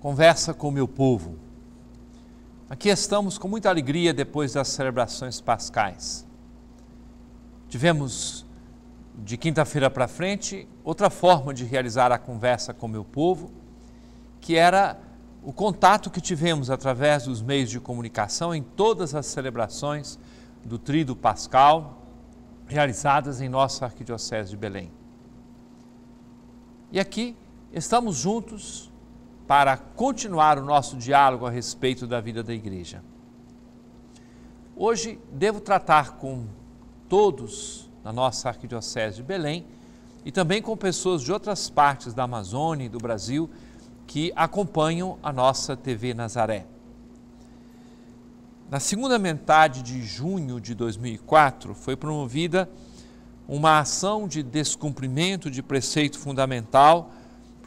conversa com o meu povo. Aqui estamos com muita alegria depois das celebrações pascais. Tivemos de quinta-feira para frente outra forma de realizar a conversa com o meu povo, que era o contato que tivemos através dos meios de comunicação em todas as celebrações do Tríduo Pascal realizadas em nossa Arquidiocese de Belém. E aqui estamos juntos para continuar o nosso diálogo a respeito da vida da igreja. Hoje devo tratar com todos na nossa Arquidiocese de Belém e também com pessoas de outras partes da Amazônia e do Brasil que acompanham a nossa TV Nazaré. Na segunda metade de junho de 2004, foi promovida uma ação de descumprimento de preceito fundamental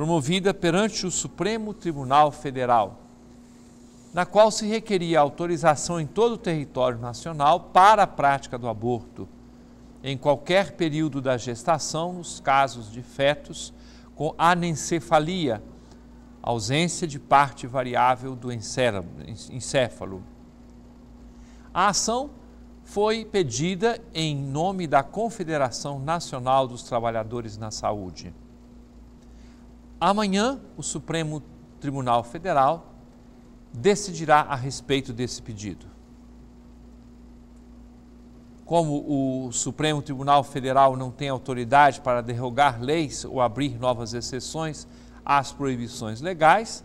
promovida perante o Supremo Tribunal Federal, na qual se requeria autorização em todo o território nacional para a prática do aborto, em qualquer período da gestação, nos casos de fetos com anencefalia, ausência de parte variável do encéfalo. A ação foi pedida em nome da Confederação Nacional dos Trabalhadores na Saúde. Amanhã, o Supremo Tribunal Federal decidirá a respeito desse pedido. Como o Supremo Tribunal Federal não tem autoridade para derrogar leis ou abrir novas exceções às proibições legais,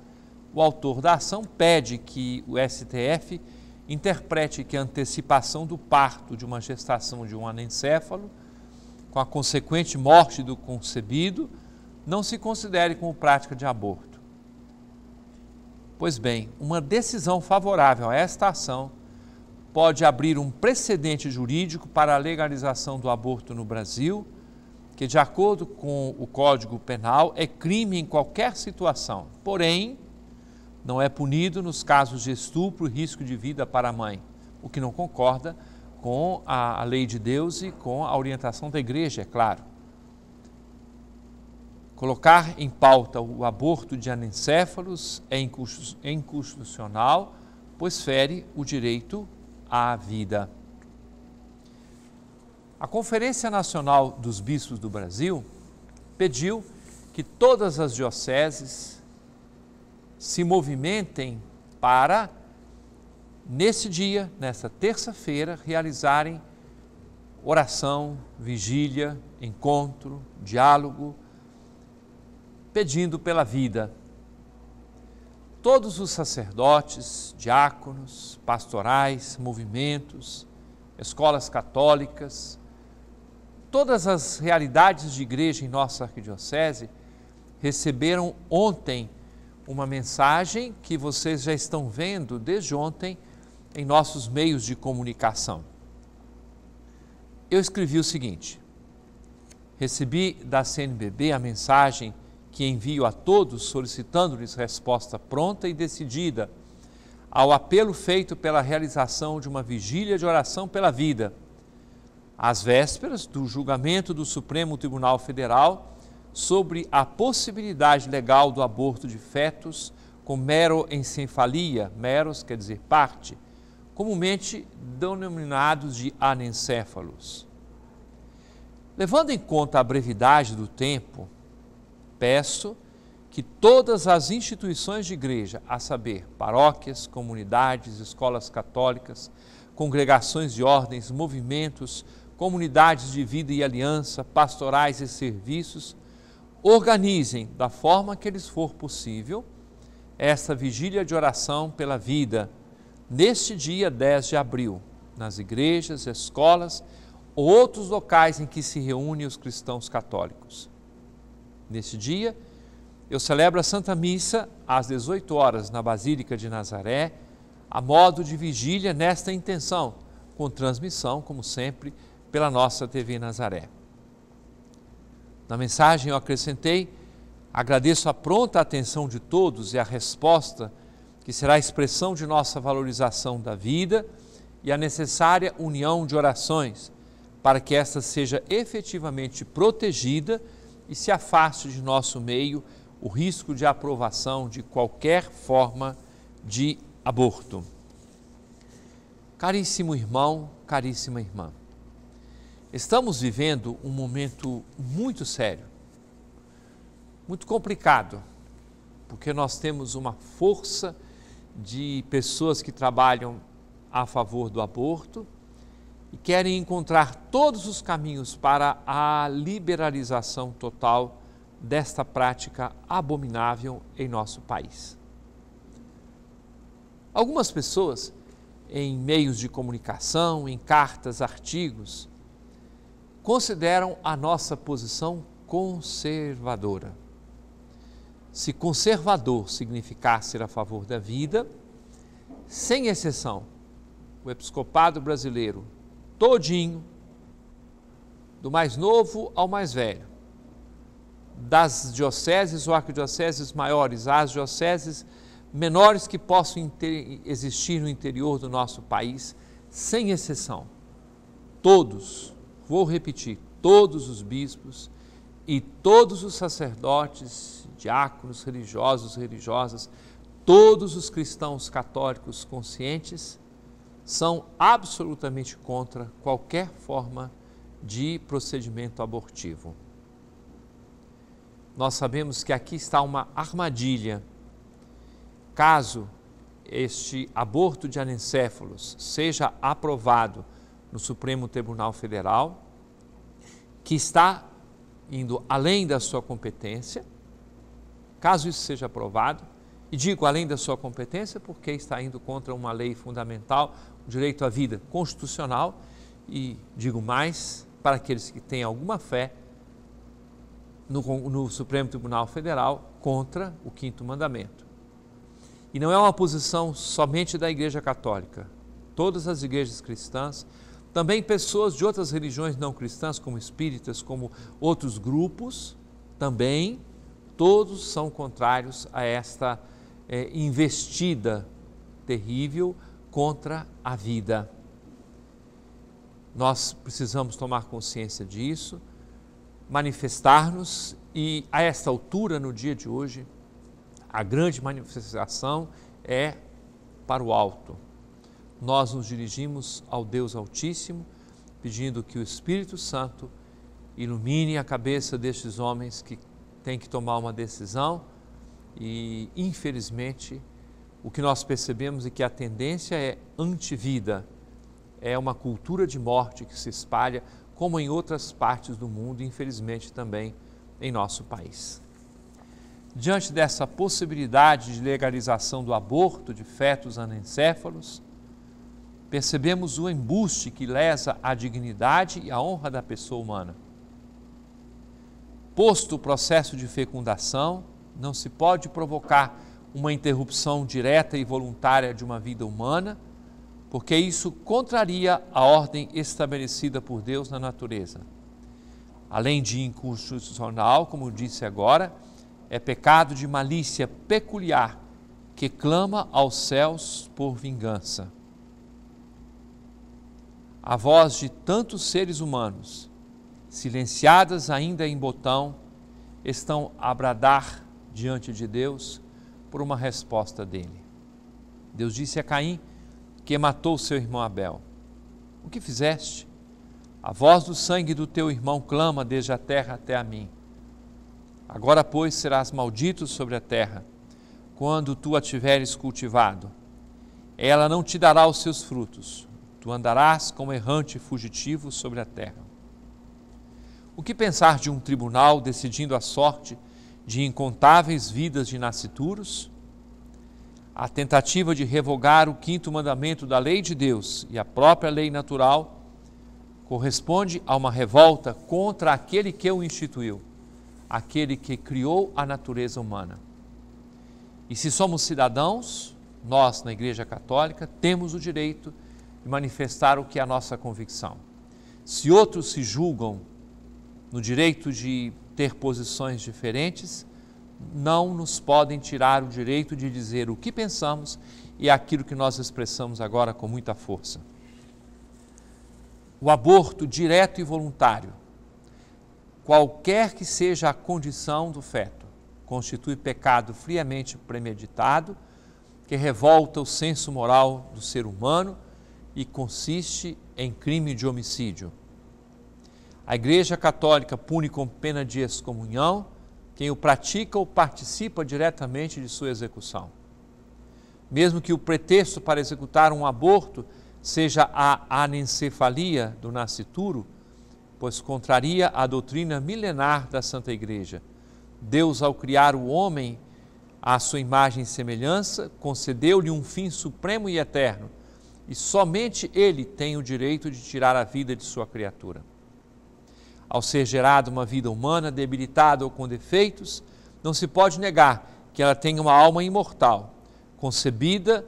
o autor da ação pede que o STF interprete que a antecipação do parto de uma gestação de um anencéfalo, com a consequente morte do concebido, não se considere como prática de aborto. Pois bem, uma decisão favorável a esta ação pode abrir um precedente jurídico para a legalização do aborto no Brasil, que, de acordo com o Código Penal, é crime em qualquer situação, porém, não é punido nos casos de estupro e risco de vida para a mãe, o que não concorda com a lei de Deus e com a orientação da igreja, é claro. Colocar em pauta o aborto de anencéfalos é inconstitucional, pois fere o direito à vida. A Conferência Nacional dos Bispos do Brasil pediu que todas as dioceses se movimentem para, nesse dia, nessa terça-feira, realizarem oração, vigília, encontro, diálogo pedindo pela vida. Todos os sacerdotes, diáconos, pastorais, movimentos, escolas católicas, todas as realidades de igreja em nossa arquidiocese receberam ontem uma mensagem que vocês já estão vendo desde ontem em nossos meios de comunicação. Eu escrevi o seguinte: recebi da CNBB a mensagem que envio a todos solicitando-lhes resposta pronta e decidida ao apelo feito pela realização de uma vigília de oração pela vida, às vésperas do julgamento do Supremo Tribunal Federal sobre a possibilidade legal do aborto de fetos com meroencefalia, meros quer dizer parte, comumente denominados de anencéfalos. Levando em conta a brevidade do tempo, peço que todas as instituições de igreja, a saber, paróquias, comunidades, escolas católicas, congregações de ordens, movimentos, comunidades de vida e aliança, pastorais e serviços, organizem, da forma que lhes for possível, esta vigília de oração pela vida, neste dia 10 de abril, nas igrejas, escolas ou outros locais em que se reúnem os cristãos católicos. Neste dia, eu celebro a Santa Missa às 18 horas na Basílica de Nazaré, a modo de vigília nesta intenção, com transmissão, como sempre, pela nossa TV Nazaré. Na mensagem eu acrescentei: agradeço a pronta atenção de todos e a resposta, que será a expressão de nossa valorização da vida e a necessária união de orações, para que esta seja efetivamente protegida e se afaste de nosso meio o risco de aprovação de qualquer forma de aborto. Caríssimo irmão, caríssima irmã, estamos vivendo um momento muito sério, muito complicado, porque nós temos uma força de pessoas que trabalham a favor do aborto e querem encontrar todos os caminhos para a liberalização total desta prática abominável em nosso país. Algumas pessoas, em meios de comunicação, em cartas, artigos, consideram a nossa posição conservadora. Se conservador significar ser a favor da vida, sem exceção, o episcopado brasileiro todinho, do mais novo ao mais velho, das dioceses ou arquidioceses maiores às dioceses menores que possam existir no interior do nosso país, sem exceção. Todos, vou repetir, todos os bispos e todos os sacerdotes, diáconos, religiosos, religiosas, todos os cristãos católicos conscientes são absolutamente contra qualquer forma de procedimento abortivo. Nós sabemos que aqui está uma armadilha. Caso este aborto de anencéfalos seja aprovado no Supremo Tribunal Federal, que está indo além da sua competência, caso isso seja aprovado, e digo além da sua competência porque está indo contra uma lei fundamental, o direito à vida constitucional, e digo mais, para aqueles que têm alguma fé no, no Supremo Tribunal Federal contra o quinto mandamento. E não é uma posição somente da Igreja Católica. Todas as igrejas cristãs, também pessoas de outras religiões não cristãs, como espíritas, como outros grupos, também todos são contrários a esta é, investida terrível contra a vida. Nós precisamos tomar consciência disso, manifestar-nos e, a esta altura, no dia de hoje, a grande manifestação é para o alto. Nós nos dirigimos ao Deus Altíssimo, pedindo que o Espírito Santo ilumine a cabeça destes homens que têm que tomar uma decisão e, infelizmente, o que nós percebemos é que a tendência é antivida, é uma cultura de morte que se espalha, como em outras partes do mundo, infelizmente também em nosso país. Diante dessa possibilidade de legalização do aborto de fetos anencéfalos, percebemos o embuste que lesa a dignidade e a honra da pessoa humana. Posto o processo de fecundação, não se pode provocar uma interrupção direta e voluntária de uma vida humana, porque isso contraria a ordem estabelecida por Deus na natureza. Além de inconstitucional, como disse agora, é pecado de malícia peculiar que clama aos céus por vingança. A voz de tantos seres humanos, silenciadas ainda em botão, estão a bradar diante de Deus por uma resposta dele. Deus disse a Caim que matou seu irmão Abel: O que fizeste? A voz do sangue do teu irmão clama desde a terra até a mim. Agora, pois, serás maldito sobre a terra, quando tu a tiveres cultivado. Ela não te dará os seus frutos, tu andarás como errante fugitivo sobre a terra. O que pensar de um tribunal decidindo a sorte de incontáveis vidas de nascituros, a tentativa de revogar o quinto mandamento da lei de Deus e a própria lei natural corresponde a uma revolta contra aquele que o instituiu, aquele que criou a natureza humana. E se somos cidadãos, nós na Igreja Católica temos o direito de manifestar o que é a nossa convicção. Se outros se julgam no direito de ter posições diferentes, não nos podem tirar o direito de dizer o que pensamos e aquilo que nós expressamos agora com muita força. O aborto direto e voluntário, qualquer que seja a condição do feto, constitui pecado friamente premeditado, que revolta o senso moral do ser humano e consiste em crime de homicídio. A Igreja Católica pune com pena de excomunhão quem o pratica ou participa diretamente de sua execução. Mesmo que o pretexto para executar um aborto seja a anencefalia do nascituro, pois contraria a doutrina milenar da Santa Igreja. Deus, ao criar o homem à sua imagem e semelhança, concedeu-lhe um fim supremo e eterno, e somente ele tem o direito de tirar a vida de sua criatura. Ao ser gerada uma vida humana debilitada ou com defeitos, não se pode negar que ela tem uma alma imortal, concebida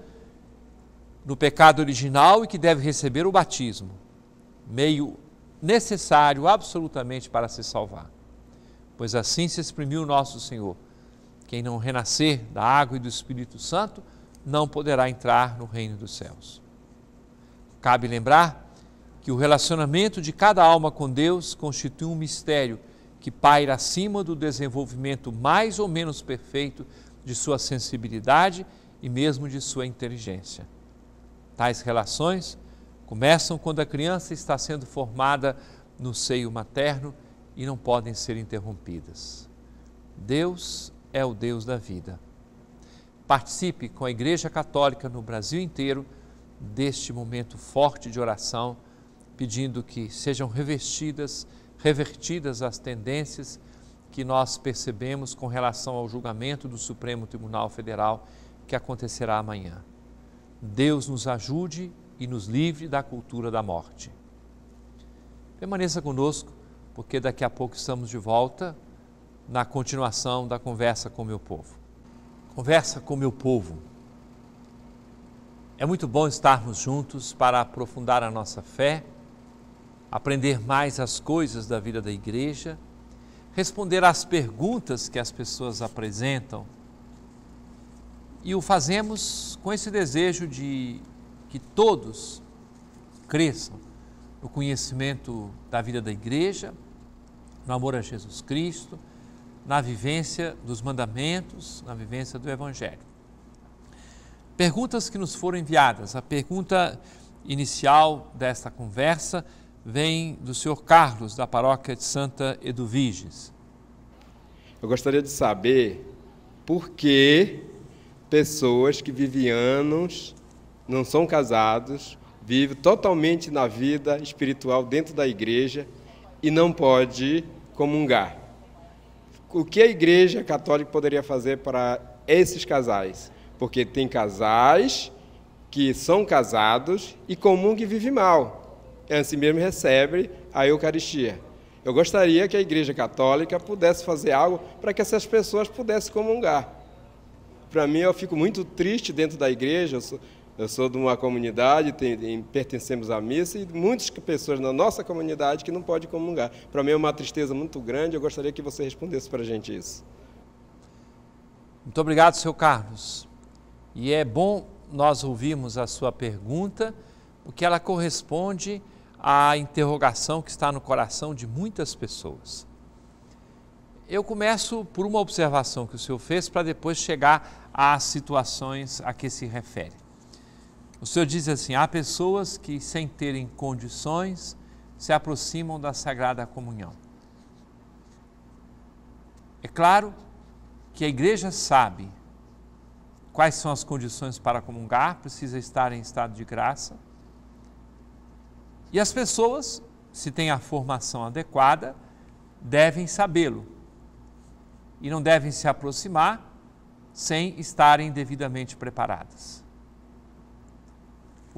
no pecado original e que deve receber o batismo, meio necessário absolutamente para se salvar. Pois assim se exprimiu nosso Senhor. Quem não renascer da água e do Espírito Santo não poderá entrar no reino dos céus. Cabe lembrar que o relacionamento de cada alma com Deus constitui um mistério que paira acima do desenvolvimento mais ou menos perfeito de sua sensibilidade e mesmo de sua inteligência. Tais relações começam quando a criança está sendo formada no seio materno e não podem ser interrompidas. Deus é o Deus da vida. Participe com a Igreja Católica no Brasil inteiro deste momento forte de oração, pedindo que sejam revestidas, revertidas as tendências que nós percebemos com relação ao julgamento do Supremo Tribunal Federal que acontecerá amanhã. Deus nos ajude e nos livre da cultura da morte. Permaneça conosco, porque daqui a pouco estamos de volta na continuação da conversa com o meu povo. Conversa com o meu povo. É muito bom estarmos juntos para aprofundar a nossa fé, aprender mais as coisas da vida da igreja, responder às perguntas que as pessoas apresentam. E o fazemos com esse desejo de que todos cresçam no conhecimento da vida da igreja, no amor a Jesus Cristo, na vivência dos mandamentos, na vivência do Evangelho. Perguntas que nos foram enviadas. A pergunta inicial desta conversa vem do senhor Carlos, da paróquia de Santa Eduviges. Eu gostaria de saber por que pessoas que vivem anos não são casados, vivem totalmente na vida espiritual dentro da igreja e não pode comungar. O que a igreja católica poderia fazer para esses casais? Porque tem casais que são casados e comungam e vivem mal. E assim mesmo recebe a Eucaristia. Eu gostaria que a Igreja Católica pudesse fazer algo para que essas pessoas pudessem comungar. Para mim, eu fico muito triste dentro da igreja. Eu sou, eu sou de uma comunidade, tem, pertencemos à missa, e muitas pessoas na nossa comunidade que não podem comungar. Para mim é uma tristeza muito grande, eu gostaria que você respondesse para a gente isso. Muito obrigado, seu Carlos. E é bom nós ouvirmos a sua pergunta, porque ela corresponde à interrogação que está no coração de muitas pessoas. Eu começo por uma observação que o senhor fez para depois chegar às situações a que se refere. O Senhor diz assim: há pessoas que, sem terem condições, se aproximam da Sagrada Comunhão. É claro que a igreja sabe quais são as condições para comungar, precisa estar em estado de graça. E as pessoas, se têm a formação adequada, devem sabê-lo e não devem se aproximar sem estarem devidamente preparadas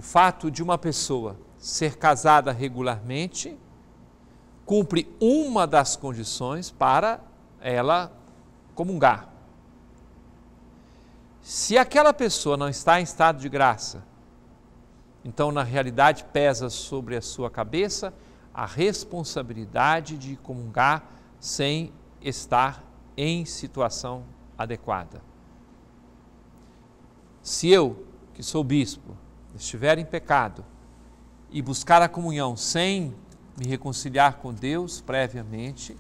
o fato de uma pessoa ser casada regularmente cumpre uma das condições para ela comungar. Se aquela pessoa não está em estado de graça, então na realidade pesa sobre a sua cabeça a responsabilidade de comungar sem estar em situação adequada. Se eu, que sou bispo, estiver em pecado e buscar a comunhão sem me reconciliar com Deus previamente,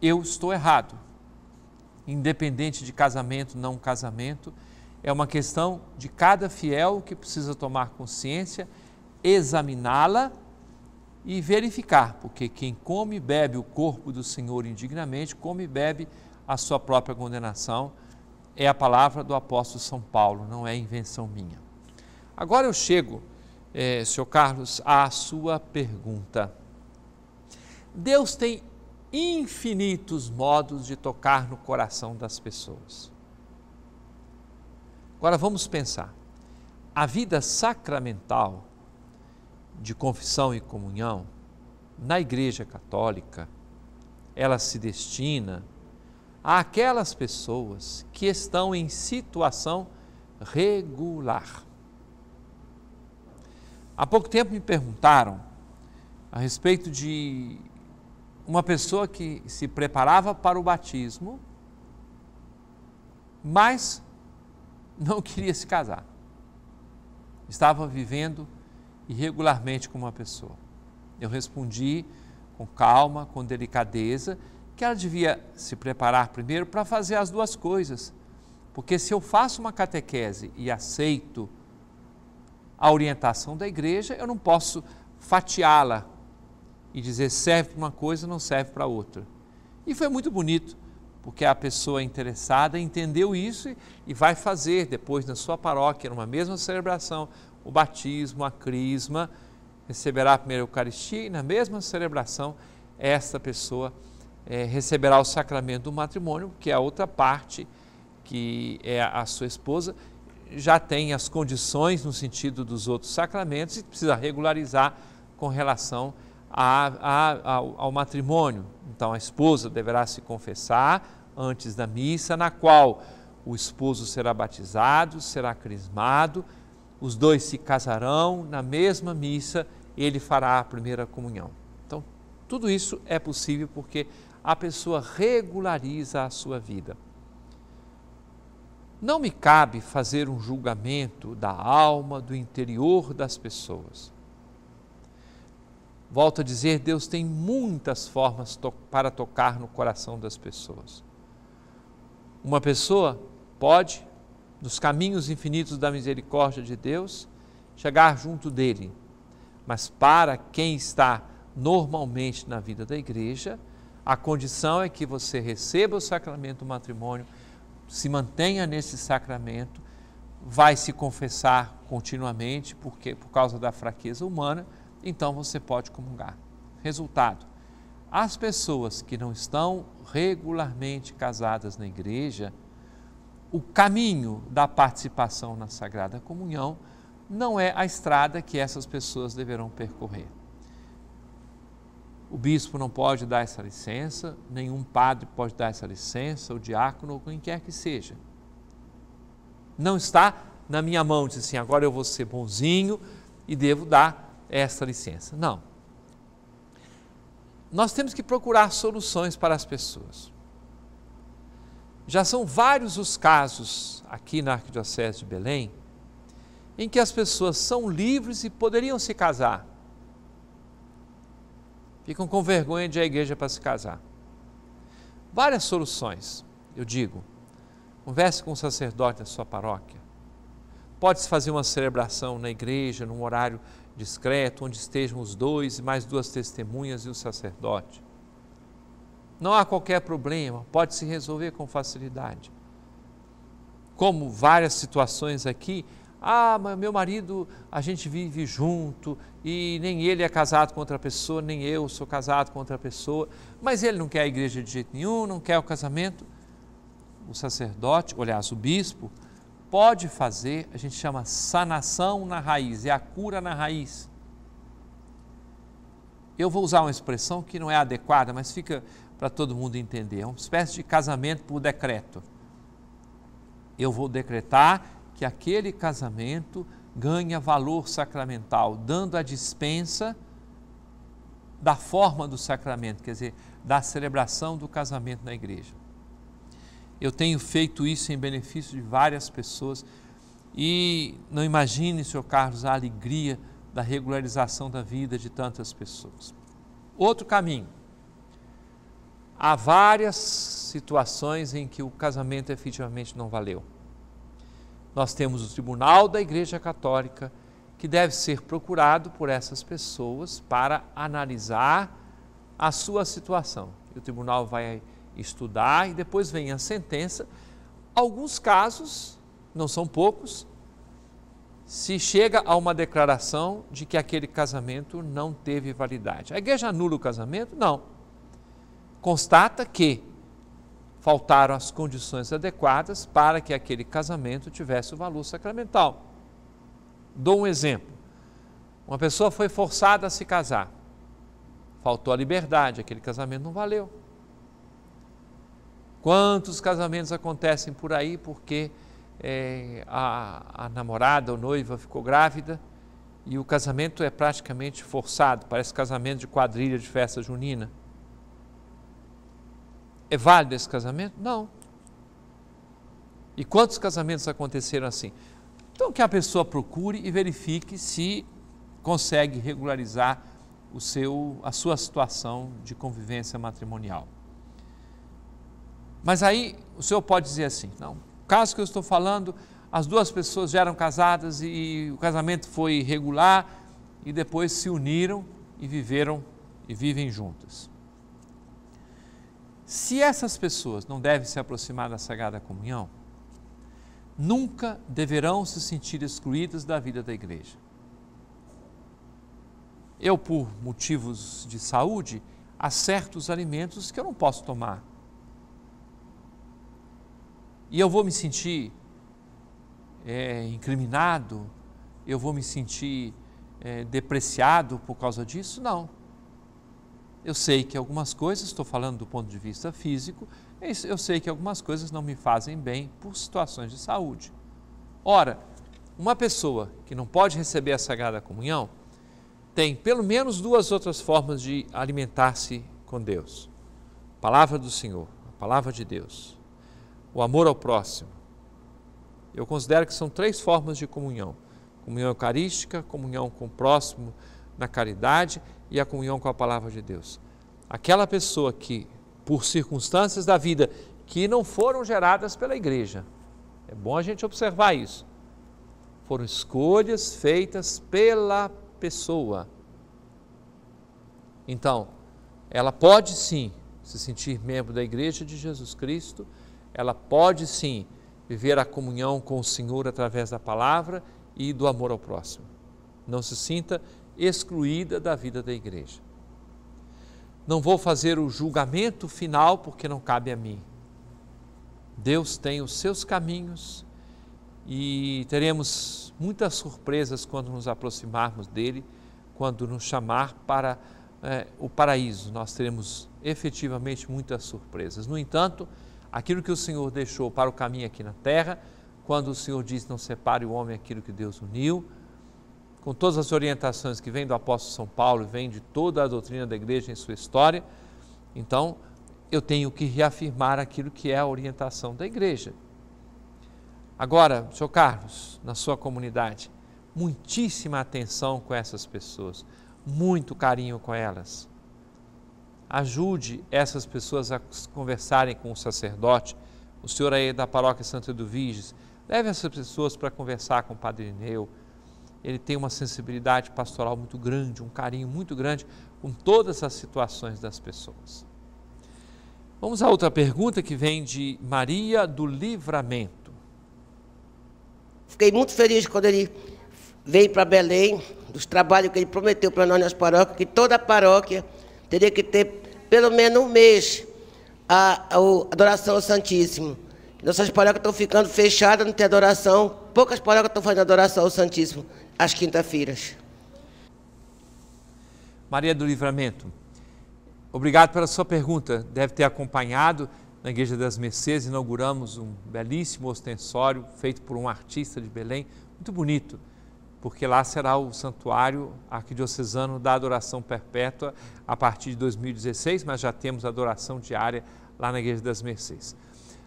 eu estou errado. independente de casamento, não casamento, é uma questão de cada fiel que precisa tomar consciência, examiná-la e verificar, porque quem come e bebe o corpo do Senhor indignamente, come e bebe a sua própria condenação. É a palavra do apóstolo São Paulo, não é invenção minha. Agora eu chego, eh, senhor Carlos, à sua pergunta. Deus tem infinitos modos de tocar no coração das pessoas. Agora vamos pensar. A vida sacramental de confissão e comunhão na Igreja Católica, ela se destina àquelas pessoas que estão em situação regular. Há pouco tempo me perguntaram a respeito de uma pessoa que se preparava para o batismo, mas não queria se casar. Estava vivendo irregularmente com uma pessoa. Eu respondi com calma, com delicadeza, que ela devia se preparar primeiro para fazer as duas coisas. Porque se eu faço uma catequese e aceito a orientação da igreja, eu não posso fatiá-la e dizer serve para uma coisa, não serve para outra. E foi muito bonito, porque a pessoa interessada entendeu isso e vai fazer depois na sua paróquia, numa mesma celebração, o batismo, a crisma, receberá a primeira Eucaristia e na mesma celebração esta pessoa é, receberá o sacramento do matrimônio, que é a outra parte, que é a sua esposa, já tem as condições no sentido dos outros sacramentos e precisa regularizar com relação a, a, ao, ao matrimônio. Então a esposa deverá se confessar antes da missa, na qual o esposo será batizado, será crismado, os dois se casarão na mesma missa, ele fará a primeira comunhão. Então, tudo isso é possível porque a pessoa regulariza a sua vida. Não me cabe fazer um julgamento da alma, do interior das pessoas. Volto a dizer, Deus tem muitas formas to para tocar no coração das pessoas. Uma pessoa pode nos caminhos infinitos da misericórdia de Deus, chegar junto dele. Mas para quem está normalmente na vida da igreja, a condição é que você receba o sacramento do matrimônio, se mantenha nesse sacramento, vai se confessar continuamente, porque por causa da fraqueza humana, então você pode comungar. Resultado: as pessoas que não estão regularmente casadas na igreja, o caminho da participação na Sagrada Comunhão não é a estrada que essas pessoas deverão percorrer. O bispo não pode dar essa licença, nenhum padre pode dar essa licença, o diácono ou quem quer que seja. Não está na minha mão dizer assim, agora eu vou ser bonzinho e devo dar essa licença. Não. Nós temos que procurar soluções para as pessoas. Já são vários os casos aqui na Arquidiocese de Belém em que as pessoas são livres e poderiam se casar. Ficam com vergonha de ir à igreja para se casar. Várias soluções, eu digo. Converse com o sacerdote da sua paróquia. Pode-se fazer uma celebração na igreja, num horário discreto, onde estejam os dois e mais duas testemunhas e o sacerdote. Não há qualquer problema, pode se resolver com facilidade. Como várias situações aqui, ah, mas meu marido, a gente vive junto e nem ele é casado com outra pessoa, nem eu sou casado com outra pessoa, mas ele não quer a igreja de jeito nenhum, não quer o casamento. O sacerdote, aliás, o bispo, pode fazer, a gente chama sanação na raiz, é a cura na raiz. Eu vou usar uma expressão que não é adequada, mas fica para todo mundo entender. É uma espécie de casamento por decreto. Eu vou decretar que aquele casamento ganha valor sacramental, dando a dispensa da forma do sacramento, quer dizer, da celebração do casamento na igreja. Eu tenho feito isso em benefício de várias pessoas e não imagine, senhor Carlos, a alegria da regularização da vida de tantas pessoas. Outro caminho há várias situações em que o casamento efetivamente não valeu. Nós temos o tribunal da Igreja Católica, que deve ser procurado por essas pessoas para analisar a sua situação. O tribunal vai estudar e depois vem a sentença. Alguns casos, não são poucos, se chega a uma declaração de que aquele casamento não teve validade. A igreja anula o casamento? Não. Constata que faltaram as condições adequadas para que aquele casamento tivesse o valor sacramental. Dou um exemplo. Uma pessoa foi forçada a se casar. Faltou a liberdade, aquele casamento não valeu. Quantos casamentos acontecem por aí porque é, a, a namorada ou noiva ficou grávida e o casamento é praticamente forçado, parece casamento de quadrilha de festa junina. É válido esse casamento? Não. E quantos casamentos aconteceram assim? Então que a pessoa procure e verifique se consegue regularizar o seu, a sua situação de convivência matrimonial. Mas aí o senhor pode dizer assim: não, caso que eu estou falando, as duas pessoas já eram casadas e o casamento foi regular e depois se uniram e viveram e vivem juntas. Se essas pessoas não devem se aproximar da Sagrada Comunhão, nunca deverão se sentir excluídas da vida da igreja. Eu, por motivos de saúde, há certos alimentos que eu não posso tomar e eu vou me sentir é, incriminado, eu vou me sentir é, depreciado por causa disso? Não. Eu sei que algumas coisas, estou falando do ponto de vista físico, eu sei que algumas coisas não me fazem bem por situações de saúde. Ora, uma pessoa que não pode receber a Sagrada Comunhão tem pelo menos duas outras formas de alimentar-se com Deus: a palavra do Senhor, a palavra de Deus o amor ao próximo. Eu considero que são três formas de comunhão: comunhão eucarística, comunhão com o próximo na caridade e a comunhão com a palavra de Deus. Aquela pessoa que, por circunstâncias da vida que não foram geradas pela igreja, é bom a gente observar isso. Foram escolhas feitas pela pessoa. Então, ela pode sim se sentir membro da Igreja de Jesus Cristo ela pode sim viver a comunhão com o Senhor através da palavra e do amor ao próximo. Não se sinta excluída da vida da igreja. Não vou fazer o julgamento final porque não cabe a mim. Deus tem os seus caminhos e teremos muitas surpresas quando nos aproximarmos dele, quando nos chamar para é, o paraíso. Nós teremos efetivamente muitas surpresas. No entanto, aquilo que o Senhor deixou para o caminho aqui na terra, quando o Senhor diz não separe o homem aquilo que Deus uniu, com todas as orientações que vêm do apóstolo São Paulo, vêm de toda a doutrina da igreja em sua história, então eu tenho que reafirmar aquilo que é a orientação da igreja. Agora, senhor Carlos, na sua comunidade, muitíssima atenção com essas pessoas, muito carinho com elas ajude essas pessoas a conversarem com o sacerdote. O senhor aí da paróquia Santa Eduviges, leve essas pessoas para conversar com o Padre Ineu. Ele tem uma sensibilidade pastoral muito grande, um carinho muito grande com todas as situações das pessoas. Vamos a outra pergunta que vem de Maria do Livramento. Fiquei muito feliz quando ele veio para Belém, dos trabalhos que ele prometeu para nós nas paróquias, que toda paróquia teria que ter pelo menos um mês a, a, a adoração ao Santíssimo. Nossas paróquias estão ficando fechadas, não tem adoração. Poucas paróquias estão fazendo adoração ao Santíssimo às quinta-feiras. Maria do Livramento, obrigado pela sua pergunta. Deve ter acompanhado na Igreja das Mercês, inauguramos um belíssimo ostensório feito por um artista de Belém, muito bonito porque lá será o santuário arquidiocesano da adoração perpétua a partir de 2016, mas já temos adoração diária lá na Igreja das Mercês.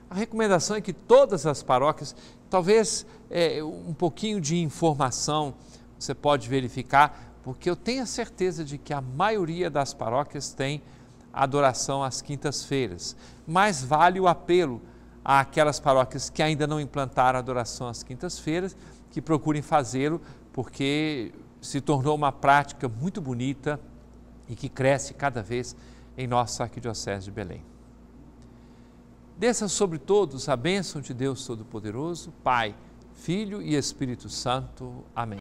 A recomendação é que todas as paróquias, talvez é, um pouquinho de informação você pode verificar, porque eu tenho a certeza de que a maioria das paróquias tem adoração às quintas-feiras. Mas vale o apelo àquelas paróquias que ainda não implantaram adoração às quintas-feiras, que procurem fazê-lo, porque se tornou uma prática muito bonita e que cresce cada vez em nossa Arquidiocese de Belém. Desça sobre todos a bênção de Deus Todo-Poderoso, Pai, Filho e Espírito Santo. Amém.